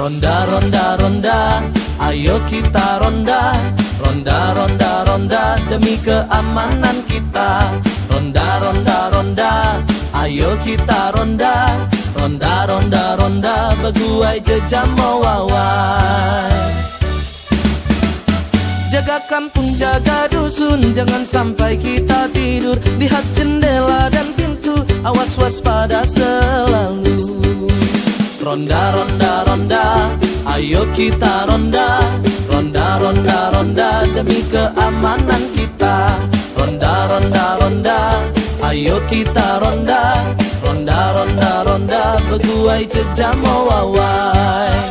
Ronda, ronda, ronda, ayo kita ronda. Ronda, ronda, ronda, demi keamanan kita. Ronda, ronda, ronda, ayo kita ronda. Ronda, ronda, ronda, beguai jejam mawawai. Jaga kampung, jaga dusun Jangan sampai kita tidur. Lihat jendela dan pintu Awas waspada selalu. Ronda, ronda, ronda Ayo kita ronda Ronda, ronda, ronda Demi keamanan kita. Ronda, ronda, ronda Ayo kita ronda. Ronda, ronda, ronda Beguai jejam wawai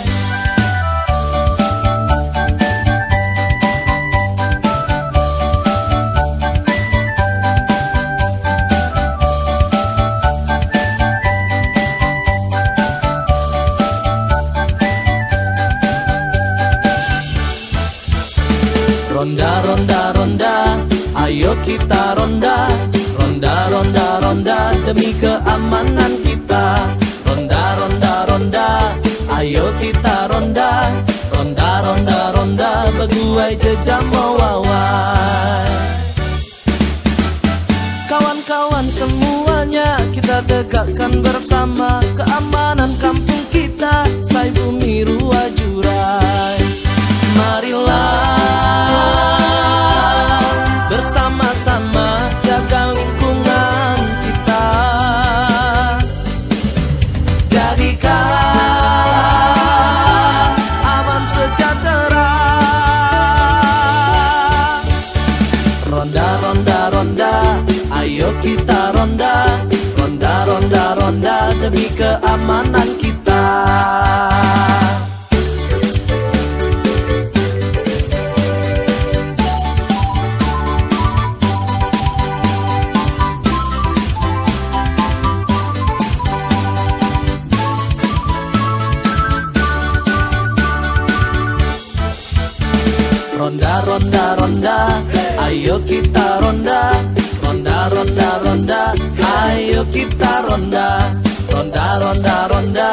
Ronda, ronda, ronda, ayo kita ronda. Ronda, ronda, ronda, demi keamanan kita. Ronda, ronda, ronda, ayo kita ronda. Ronda, ronda, ronda, beguai jejam mawawai. Kawan-kawan semuanya kita tegakkan bersama Keamanan kampung kita, say bumi ruwajurai ronda, ronda, ayo kita ronda Ronda, ronda, ronda, demi keamanan kita. Ronda, ronda, ronda, ayo kita ronda Ronda, ronda, ronda,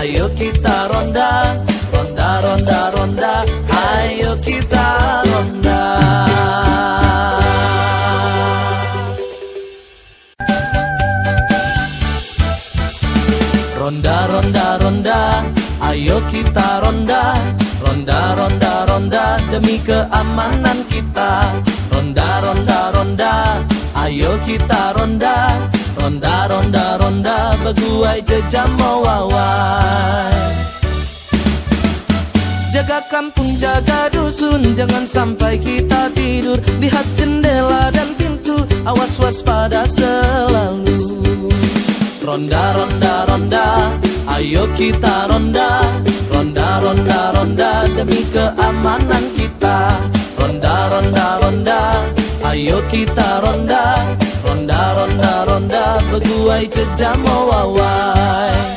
ayo kita ronda Ronda, ronda, ronda, ayo kita ronda. Ronda, ronda, ronda, ayo kita ronda Ronda, ronda, ronda, demi keamanan kita. Ronda, ronda, ronda, ayo kita ronda Ronda, ronda, ronda, beguai jejam mawawai. Jaga kampung, jaga dusun Jangan sampai kita tidur. Lihat jendela dan pintu Awas waspada selalu. Ronda, ronda, ronda Ayo kita ronda. Ronda, ronda, ronda Demi keamanan kita. Ronda, ronda, ronda Ayo kita ronda Ronda, ronda, ronda Beguai jejam mawawai